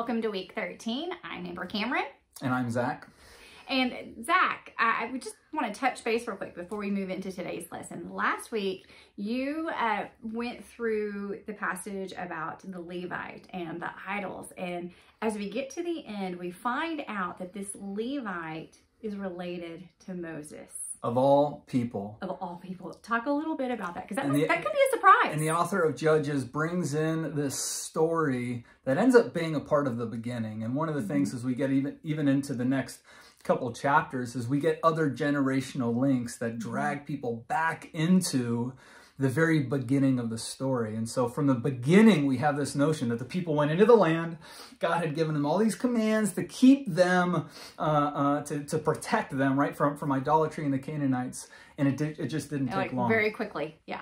Welcome to week 13. I'm Amber Cameron. And I'm Zak. And Zak, I, I just want to touch base real quick before we move into today's lesson. Last week, you uh, went through the passage about the Levite and the idols. And as we get to the end, we find out that this Levite is related to Moses. Of all people. Of all people. Talk a little bit about that because that, that could be a surprise. And the author of Judges brings in this story that ends up being a part of the beginning. And one of the things mm-hmm. as we get even, even into the next couple chapters is we get other generational links that mm-hmm. drag people back into the very beginning of the story. And so from the beginning, we have this notion that the people went into the land. God had given them all these commands to keep them, uh, uh, to, to protect them, right, from, from idolatry and the Canaanites. And it, did, it just didn't take like, long. Very quickly, yeah.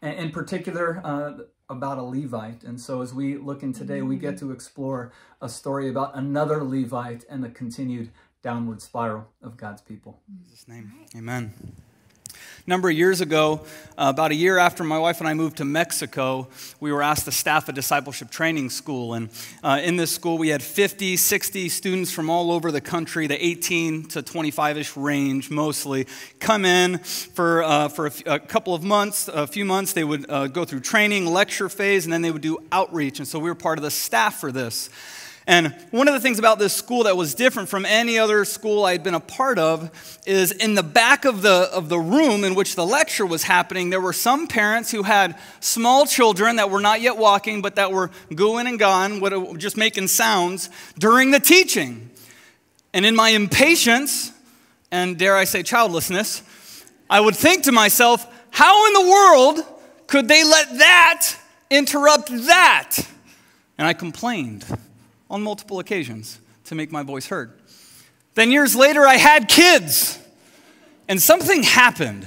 And in particular, uh, about a Levite. And so as we look in today, mm -hmm. we get mm-hmm. to explore a story about another Levite and the continued downward spiral of God's people. In Jesus' name, amen. Number of years ago, uh, about a year after my wife and I moved to Mexico, we were asked to staff a discipleship training school. And uh, in this school, we had 50, 60 students from all over the country, the 18 to 25 ish range mostly, come in for, uh, for a, f- a couple of months, a few months. They would uh, go through training, lecture phase, and then they would do outreach. And so we were part of the staff for this. And one of the things about this school that was different from any other school I had been a part of is in the back of the, of the room in which the lecture was happening, there were some parents who had small children that were not yet walking, but that were going and gone, just making sounds during the teaching. And in my impatience, and dare I say childlessness, I would think to myself, how in the world could they let that interrupt that? And I complained on multiple occasions to make my voice heard. Then years later, I had kids, and something happened.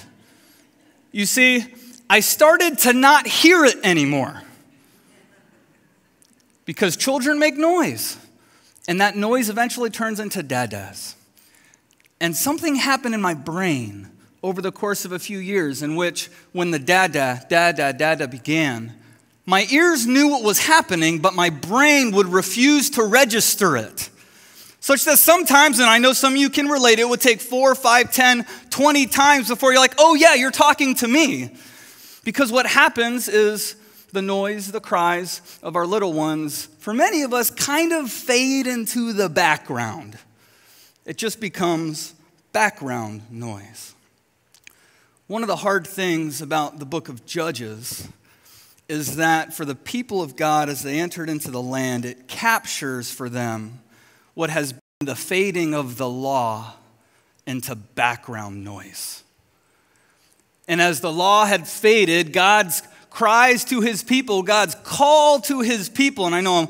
You see, I started to not hear it anymore because children make noise, and that noise eventually turns into dadas. And something happened in my brain over the course of a few years in which, when the dada, dada, dada began, my ears knew what was happening, but my brain would refuse to register it. Such that sometimes, and I know some of you can relate, it would take four, five, ten, twenty times before you're like, oh yeah, you're talking to me. Because what happens is the noise, the cries of our little ones, for many of us, kind of fade into the background. It just becomes background noise. One of the hard things about the book of Judges is that for the people of God, as they entered into the land, it captures for them what has been the fading of the law into background noise. And as the law had faded, God's cries to his people, God's call to his people, and I know I'm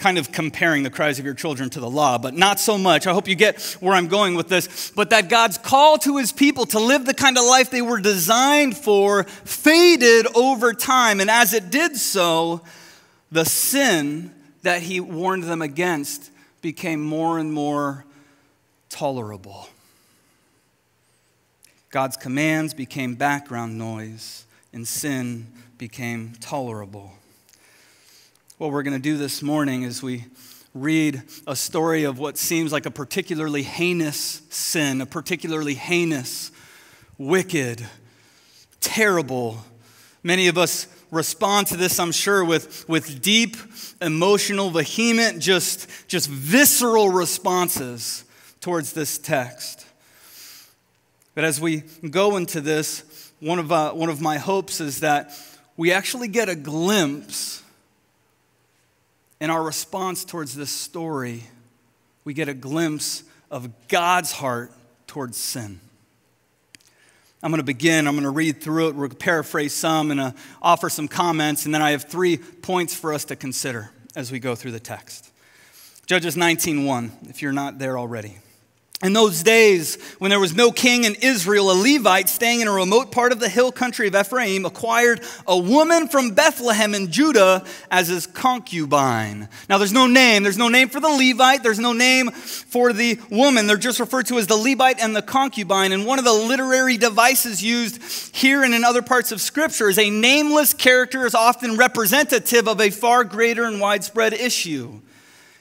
kind of comparing the cries of your children to the law, but not so much. I hope you get where I'm going with this. But that God's call to his people to live the kind of life they were designed for faded over time. And as it did so, the sin that he warned them against became more and more tolerable. God's commands became background noise, and sin became tolerable. What we're going to do this morning is we read a story of what seems like a particularly heinous sin, a particularly heinous, wicked, terrible. Many of us respond to this, I'm sure, with, with deep, emotional, vehement, just, just visceral responses towards this text. But as we go into this, one of, uh, one of my hopes is that we actually get a glimpse in our response towards this story, we get a glimpse of God's heart towards sin. I'm going to begin. I'm going to read through it, we'll paraphrase some, and uh, offer some comments, and then I have three points for us to consider as we go through the text. Judges 19:1, if you're not there already. In those days, when there was no king in Israel, a Levite staying in a remote part of the hill country of Ephraim acquired a woman from Bethlehem in Judah as his concubine. Now, there's no name. There's no name for the Levite. There's no name for the woman. They're just referred to as the Levite and the concubine. And one of the literary devices used here and in other parts of Scripture is a nameless character is often representative of a far greater and widespread issue.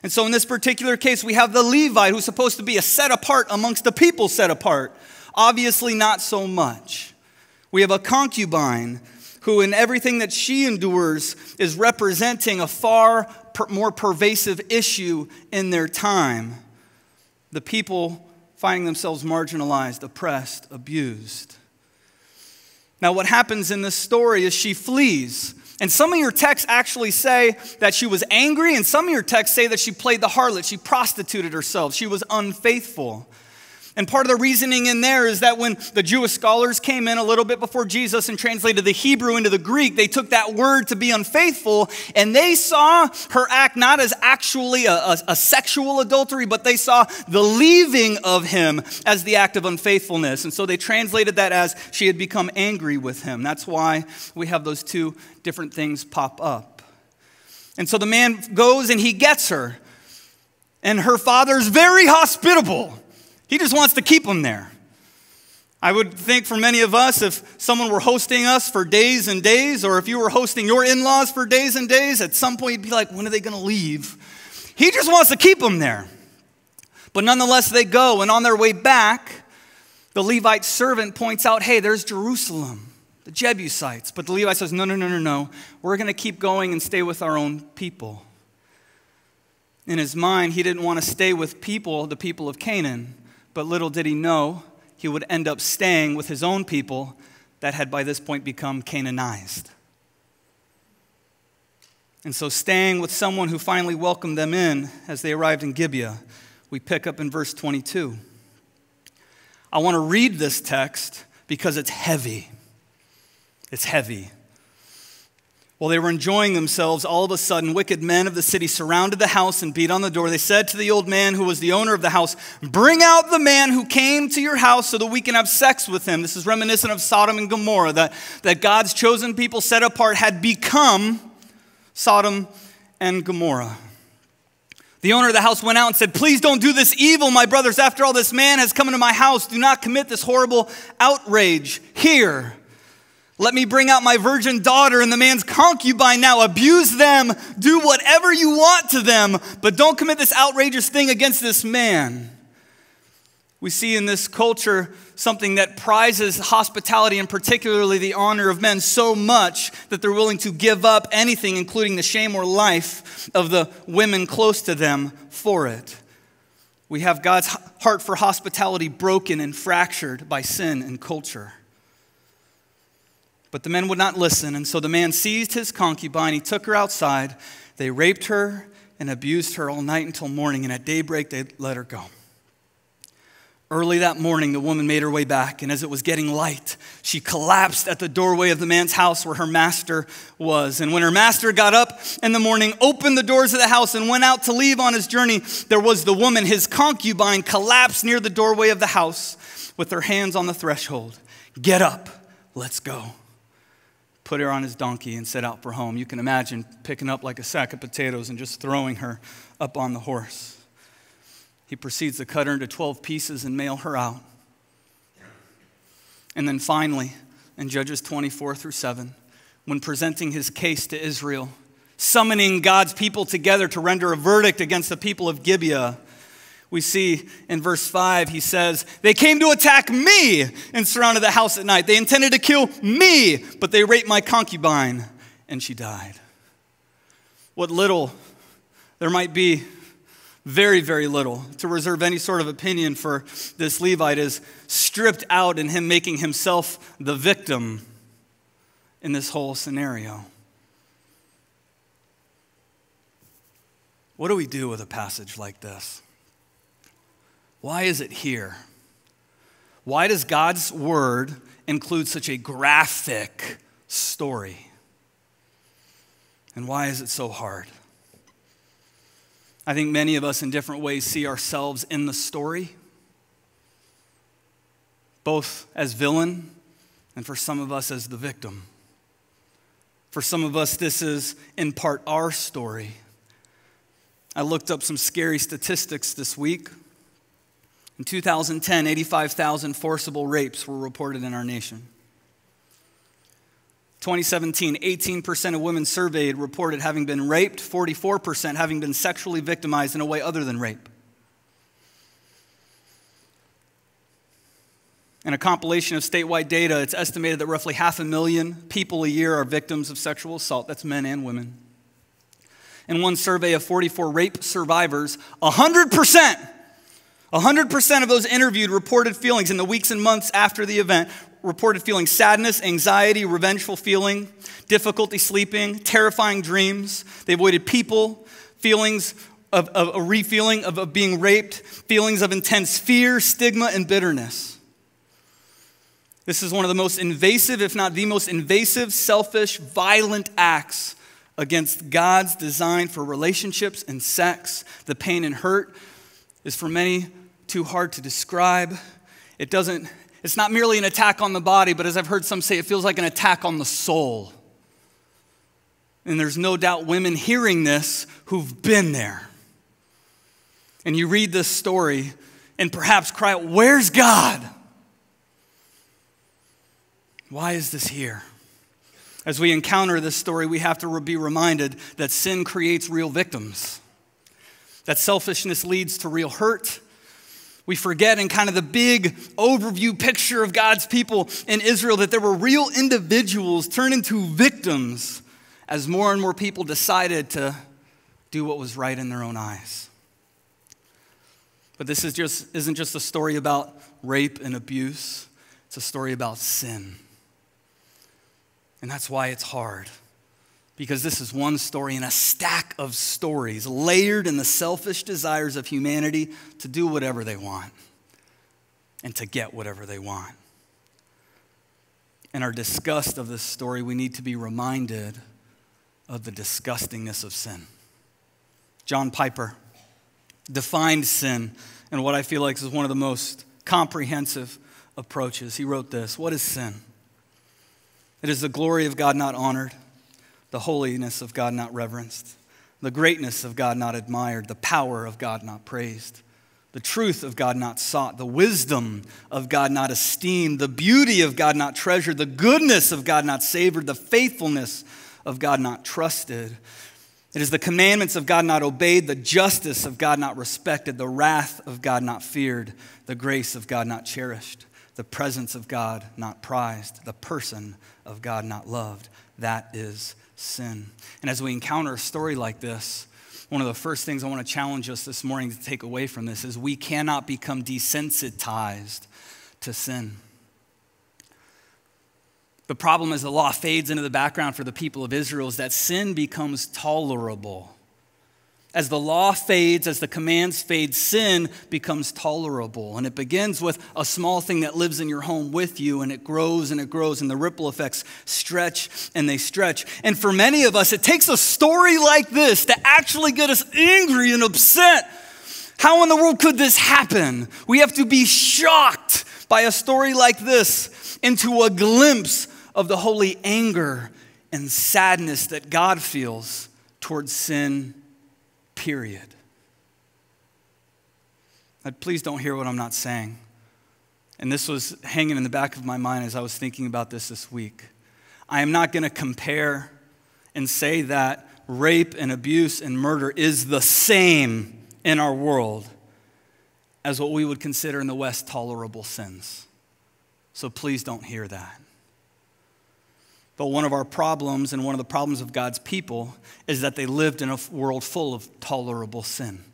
And so, in this particular case, we have the Levite who's supposed to be a set apart amongst the people set apart. Obviously, not so much. We have a concubine who, in everything that she endures, is representing a far per- more pervasive issue in their time. The people finding themselves marginalized, oppressed, abused. Now, what happens in this story is she flees. And some of your texts actually say that she was angry, and some of your texts say that she played the harlot. She prostituted herself. She was unfaithful. And part of the reasoning in there is that when the Jewish scholars came in a little bit before Jesus and translated the Hebrew into the Greek, they took that word to be unfaithful and they saw her act not as actually a, a, a sexual adultery, but they saw the leaving of him as the act of unfaithfulness. And so they translated that as she had become angry with him. That's why we have those two different things pop up. And so the man goes and he gets her. And her father's very hospitable. He just wants to keep them there. I would think for many of us, if someone were hosting us for days and days, or if you were hosting your in laws for days and days, at some point you'd be like, when are they going to leave? He just wants to keep them there. But nonetheless, they go, and on their way back, the Levite servant points out, hey, there's Jerusalem, the Jebusites. But the Levite says, no, no, no, no, no. We're going to keep going and stay with our own people. In his mind, he didn't want to stay with people, the people of Canaan. But little did he know, he would end up staying with his own people that had by this point become Canaanized. And so, staying with someone who finally welcomed them in as they arrived in Gibeah, we pick up in verse 22. I want to read this text because it's heavy. It's heavy. While they were enjoying themselves, all of a sudden, wicked men of the city surrounded the house and beat on the door. They said to the old man who was the owner of the house, Bring out the man who came to your house so that we can have sex with him. This is reminiscent of Sodom and Gomorrah, that, that God's chosen people set apart had become Sodom and Gomorrah. The owner of the house went out and said, Please don't do this evil, my brothers. After all, this man has come into my house. Do not commit this horrible outrage here. Let me bring out my virgin daughter and the man's concubine now. Abuse them. Do whatever you want to them, but don't commit this outrageous thing against this man. We see in this culture something that prizes hospitality and particularly the honor of men so much that they're willing to give up anything, including the shame or life of the women close to them, for it. We have God's heart for hospitality broken and fractured by sin and culture. But the men would not listen, and so the man seized his concubine. He took her outside. They raped her and abused her all night until morning, and at daybreak they let her go. Early that morning, the woman made her way back, and as it was getting light, she collapsed at the doorway of the man's house where her master was. And when her master got up in the morning, opened the doors of the house, and went out to leave on his journey, there was the woman, his concubine, collapsed near the doorway of the house with her hands on the threshold. Get up, let's go put her on his donkey and set out for home. You can imagine picking up like a sack of potatoes and just throwing her up on the horse. He proceeds to cut her into 12 pieces and mail her out. And then finally, in Judges 24 through 7, when presenting his case to Israel, summoning God's people together to render a verdict against the people of Gibeah, we see in verse 5, he says, They came to attack me and surrounded the house at night. They intended to kill me, but they raped my concubine, and she died. What little there might be, very, very little, to reserve any sort of opinion for this Levite is stripped out in him making himself the victim in this whole scenario. What do we do with a passage like this? Why is it here? Why does God's word include such a graphic story? And why is it so hard? I think many of us in different ways see ourselves in the story, both as villain and for some of us as the victim. For some of us, this is in part our story. I looked up some scary statistics this week. In 2010, 85,000 forcible rapes were reported in our nation. 2017, 18% of women surveyed reported having been raped, 44% having been sexually victimized in a way other than rape. In a compilation of statewide data, it's estimated that roughly half a million people a year are victims of sexual assault. That's men and women. In one survey of 44 rape survivors, 100%, 100% of those interviewed reported feelings in the weeks and months after the event, reported feeling sadness, anxiety, revengeful feeling, difficulty sleeping, terrifying dreams. They avoided people, feelings of, of a refeeling of, of being raped, feelings of intense fear, stigma, and bitterness. This is one of the most invasive, if not the most invasive, selfish, violent acts against God's design for relationships and sex. The pain and hurt is for many too hard to describe. It doesn't, it's not merely an attack on the body, but as I've heard some say, it feels like an attack on the soul. And there's no doubt women hearing this who've been there. And you read this story and perhaps cry out, Where's God? Why is this here? As we encounter this story, we have to be reminded that sin creates real victims, that selfishness leads to real hurt. We forget in kind of the big overview picture of God's people in Israel that there were real individuals turned into victims as more and more people decided to do what was right in their own eyes. But this is just, isn't just a story about rape and abuse, it's a story about sin. And that's why it's hard. Because this is one story in a stack of stories layered in the selfish desires of humanity to do whatever they want and to get whatever they want. In our disgust of this story, we need to be reminded of the disgustingness of sin. John Piper defined sin in what I feel like is one of the most comprehensive approaches. He wrote this What is sin? It is the glory of God not honored, the holiness of God not reverenced, the greatness of God not admired, the power of God not praised, the truth of God not sought, the wisdom of God not esteemed, the beauty of God not treasured, the goodness of God not savored, the faithfulness of God not trusted. It is the commandments of God not obeyed, the justice of God not respected, the wrath of God not feared, the grace of God not cherished, the presence of God not prized, the person of God not loved. That is sin. And as we encounter a story like this, one of the first things I want to challenge us this morning to take away from this is we cannot become desensitized to sin. The problem as the law fades into the background for the people of Israel is that sin becomes tolerable. As the law fades, as the commands fade, sin becomes tolerable. And it begins with a small thing that lives in your home with you, and it grows and it grows, and the ripple effects stretch and they stretch. And for many of us, it takes a story like this to actually get us angry and upset. How in the world could this happen? We have to be shocked by a story like this into a glimpse of the holy anger and sadness that God feels towards sin period. please don't hear what I'm not saying. And this was hanging in the back of my mind as I was thinking about this this week. I am not going to compare and say that rape and abuse and murder is the same in our world as what we would consider in the West tolerable sins. So please don't hear that. But one of our problems and one of the problems of God's people is that they lived in a world full of tolerable sin.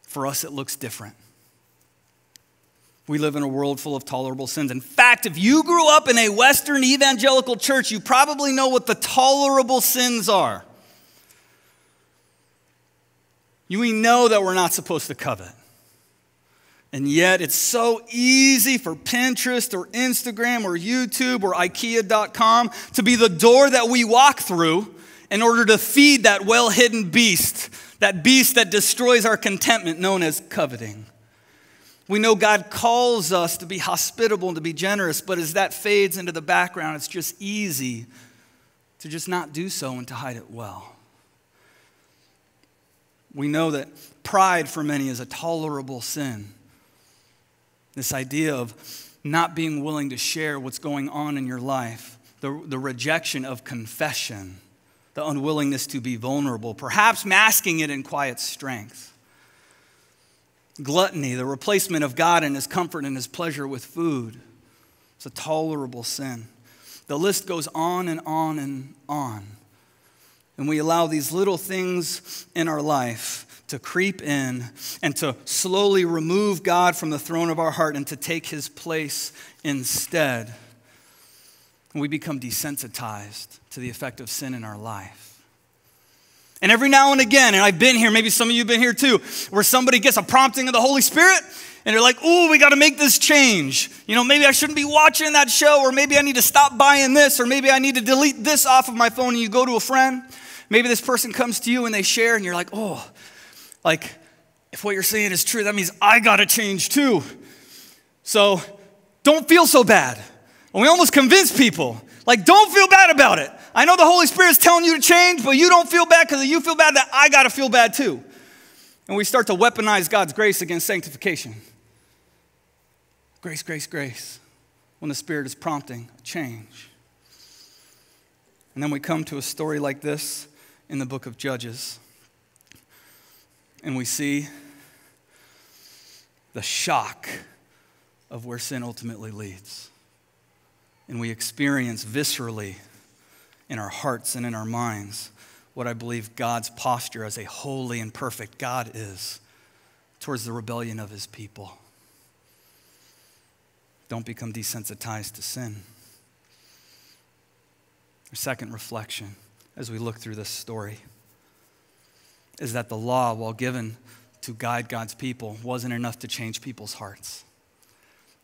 For us, it looks different. We live in a world full of tolerable sins. In fact, if you grew up in a Western evangelical church, you probably know what the tolerable sins are. We know that we're not supposed to covet. And yet, it's so easy for Pinterest or Instagram or YouTube or IKEA.com to be the door that we walk through in order to feed that well hidden beast, that beast that destroys our contentment, known as coveting. We know God calls us to be hospitable and to be generous, but as that fades into the background, it's just easy to just not do so and to hide it well. We know that pride for many is a tolerable sin. This idea of not being willing to share what's going on in your life, the, the rejection of confession, the unwillingness to be vulnerable, perhaps masking it in quiet strength. Gluttony, the replacement of God and his comfort and his pleasure with food. It's a tolerable sin. The list goes on and on and on. And we allow these little things in our life to creep in and to slowly remove God from the throne of our heart and to take his place instead. We become desensitized to the effect of sin in our life. And every now and again, and I've been here, maybe some of you have been here too, where somebody gets a prompting of the Holy Spirit and they're like, oh, we got to make this change. You know, maybe I shouldn't be watching that show, or maybe I need to stop buying this, or maybe I need to delete this off of my phone. And you go to a friend, maybe this person comes to you and they share, and you're like, oh, like, if what you're saying is true, that means I got to change too. So don't feel so bad. And we almost convince people, like, don't feel bad about it. I know the Holy Spirit's telling you to change, but you don't feel bad because you feel bad that I got to feel bad too. And we start to weaponize God's grace against sanctification. Grace, grace, grace. When the Spirit is prompting change. And then we come to a story like this in the book of Judges. And we see the shock of where sin ultimately leads. And we experience viscerally in our hearts and in our minds what I believe God's posture as a holy and perfect God is towards the rebellion of his people. Don't become desensitized to sin. Our second reflection as we look through this story is that the law, while given to guide God's people, wasn't enough to change people's hearts.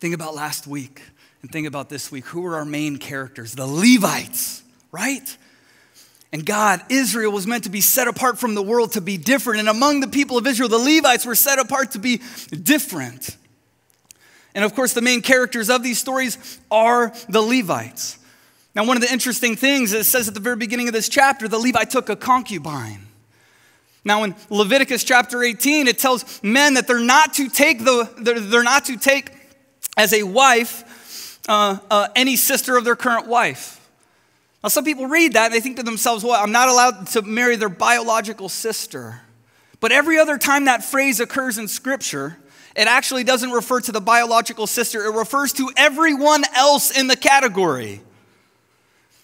Think about last week and think about this week. Who were our main characters? The Levites, right? And God, Israel was meant to be set apart from the world to be different. And among the people of Israel, the Levites were set apart to be different. And of course, the main characters of these stories are the Levites. Now, one of the interesting things is it says at the very beginning of this chapter, the Levite took a concubine. Now, in Leviticus chapter 18, it tells men that they're not to take the they're not to take as a wife uh, uh, any sister of their current wife. Now, some people read that and they think to themselves, well, I'm not allowed to marry their biological sister. But every other time that phrase occurs in Scripture, it actually doesn't refer to the biological sister, it refers to everyone else in the category.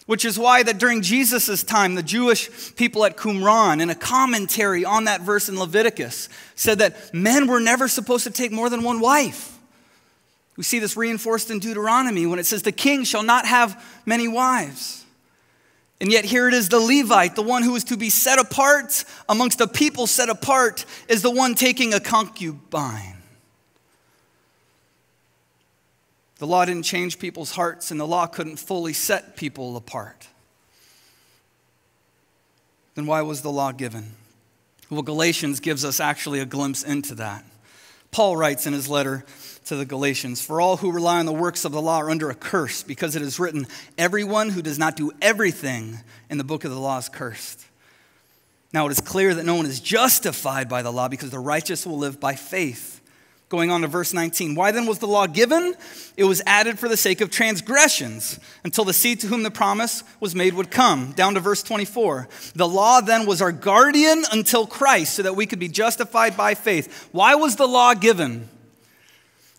Which is why that during Jesus' time, the Jewish people at Qumran, in a commentary on that verse in Leviticus, said that men were never supposed to take more than one wife. We see this reinforced in Deuteronomy when it says, The king shall not have many wives. And yet, here it is the Levite, the one who is to be set apart amongst the people set apart, is the one taking a concubine. The law didn't change people's hearts, and the law couldn't fully set people apart. Then why was the law given? Well, Galatians gives us actually a glimpse into that. Paul writes in his letter to the Galatians For all who rely on the works of the law are under a curse, because it is written, Everyone who does not do everything in the book of the law is cursed. Now it is clear that no one is justified by the law because the righteous will live by faith. Going on to verse 19. Why then was the law given? It was added for the sake of transgressions until the seed to whom the promise was made would come. Down to verse 24. The law then was our guardian until Christ so that we could be justified by faith. Why was the law given?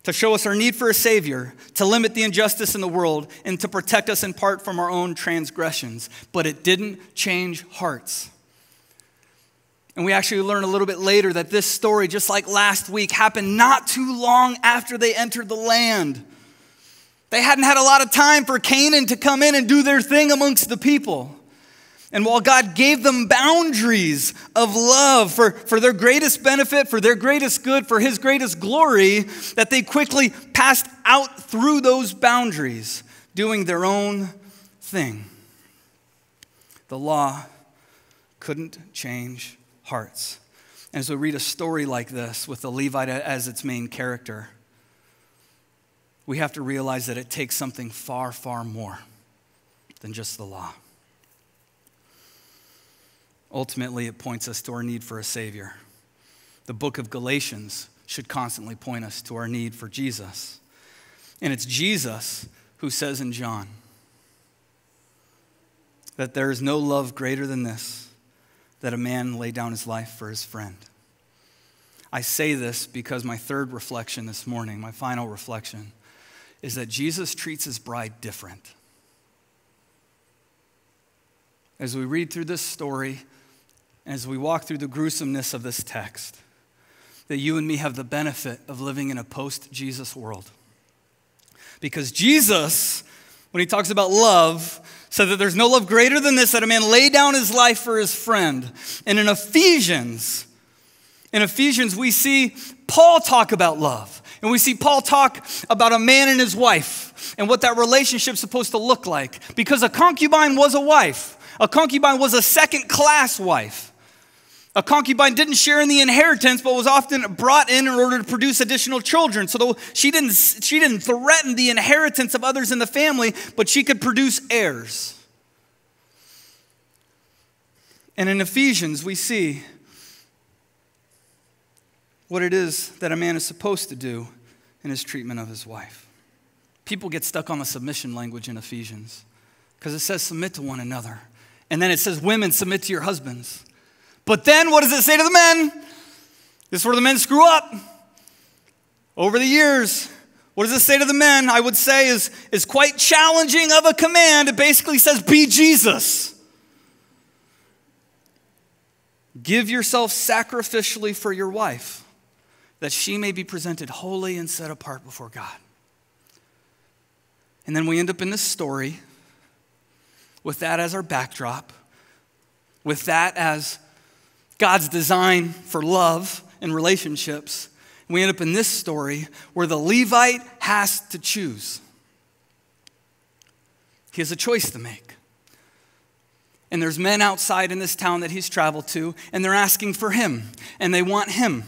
to show us our need for a Savior, to limit the injustice in the world, and to protect us in part from our own transgressions. But it didn't change hearts. And we actually learn a little bit later that this story, just like last week, happened not too long after they entered the land. They hadn't had a lot of time for Canaan to come in and do their thing amongst the people. And while God gave them boundaries of love for, for their greatest benefit, for their greatest good, for His greatest glory, that they quickly passed out through those boundaries, doing their own thing. The law couldn't change hearts. And as we read a story like this with the Levite as its main character, we have to realize that it takes something far, far more than just the law. Ultimately, it points us to our need for a Savior. The book of Galatians should constantly point us to our need for Jesus. And it's Jesus who says in John that there is no love greater than this, that a man lay down his life for his friend. I say this because my third reflection this morning, my final reflection, is that Jesus treats his bride different. As we read through this story, as we walk through the gruesomeness of this text, that you and me have the benefit of living in a post Jesus world. Because Jesus, when he talks about love, said that there's no love greater than this that a man lay down his life for his friend. And in Ephesians, in Ephesians, we see Paul talk about love. And we see Paul talk about a man and his wife and what that relationship's supposed to look like. Because a concubine was a wife, a concubine was a second class wife. A concubine didn't share in the inheritance, but was often brought in in order to produce additional children. So though she didn't, she didn't threaten the inheritance of others in the family, but she could produce heirs. And in Ephesians, we see what it is that a man is supposed to do in his treatment of his wife. People get stuck on the submission language in Ephesians because it says submit to one another. And then it says women submit to your husbands. But then what does it say to the men? This is where the men screw up. Over the years, what does it say to the men? I would say is, is quite challenging of a command. It basically says, be Jesus. Give yourself sacrificially for your wife, that she may be presented holy and set apart before God. And then we end up in this story with that as our backdrop, with that as God's design for love and relationships. We end up in this story where the Levite has to choose. He has a choice to make. And there's men outside in this town that he's traveled to, and they're asking for him, and they want him.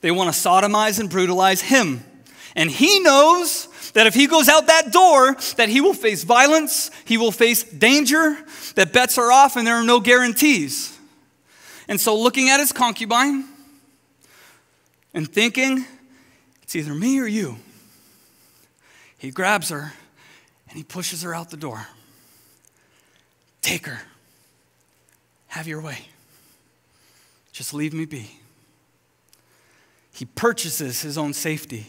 They want to sodomize and brutalize him. And he knows that if he goes out that door, that he will face violence, he will face danger, that bets are off and there are no guarantees. And so, looking at his concubine and thinking, it's either me or you, he grabs her and he pushes her out the door. Take her. Have your way. Just leave me be. He purchases his own safety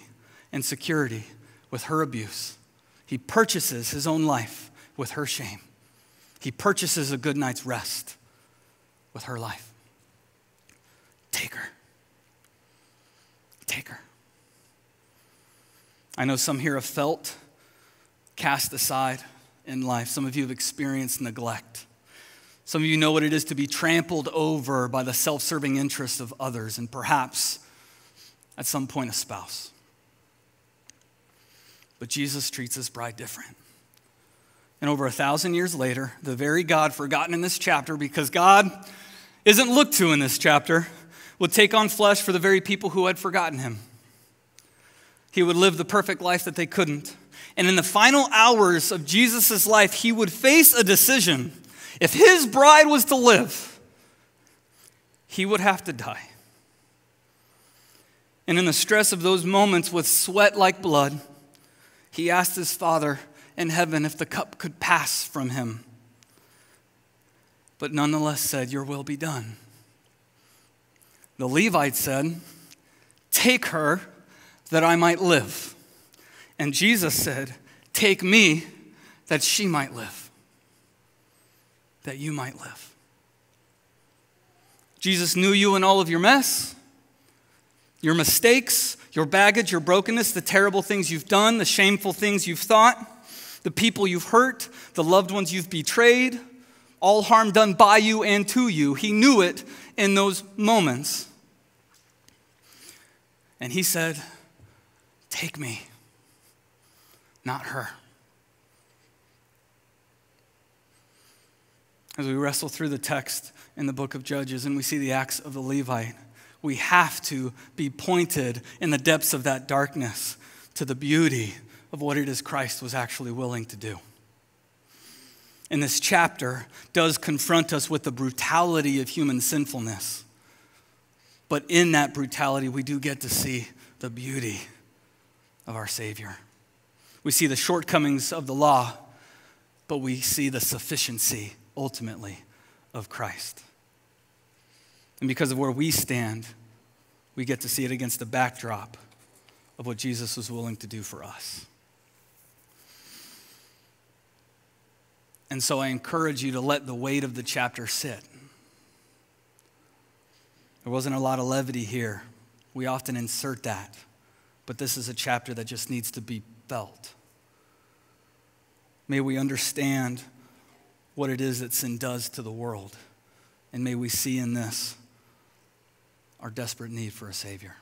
and security with her abuse. He purchases his own life with her shame. He purchases a good night's rest with her life. Take her. Take her. I know some here have felt cast aside in life. Some of you have experienced neglect. Some of you know what it is to be trampled over by the self serving interests of others, and perhaps at some point a spouse. But Jesus treats his bride different. And over a thousand years later, the very God forgotten in this chapter, because God isn't looked to in this chapter, would take on flesh for the very people who had forgotten him. He would live the perfect life that they couldn't. And in the final hours of Jesus' life, he would face a decision. If his bride was to live, he would have to die. And in the stress of those moments, with sweat like blood, he asked his Father in heaven if the cup could pass from him. But nonetheless said, Your will be done. The Levite said, Take her that I might live. And Jesus said, Take me that she might live, that you might live. Jesus knew you and all of your mess, your mistakes, your baggage, your brokenness, the terrible things you've done, the shameful things you've thought, the people you've hurt, the loved ones you've betrayed, all harm done by you and to you. He knew it in those moments. And he said, Take me, not her. As we wrestle through the text in the book of Judges and we see the acts of the Levite, we have to be pointed in the depths of that darkness to the beauty of what it is Christ was actually willing to do. And this chapter does confront us with the brutality of human sinfulness. But in that brutality, we do get to see the beauty of our Savior. We see the shortcomings of the law, but we see the sufficiency, ultimately, of Christ. And because of where we stand, we get to see it against the backdrop of what Jesus was willing to do for us. And so I encourage you to let the weight of the chapter sit. There wasn't a lot of levity here. We often insert that. But this is a chapter that just needs to be felt. May we understand what it is that sin does to the world. And may we see in this our desperate need for a Savior.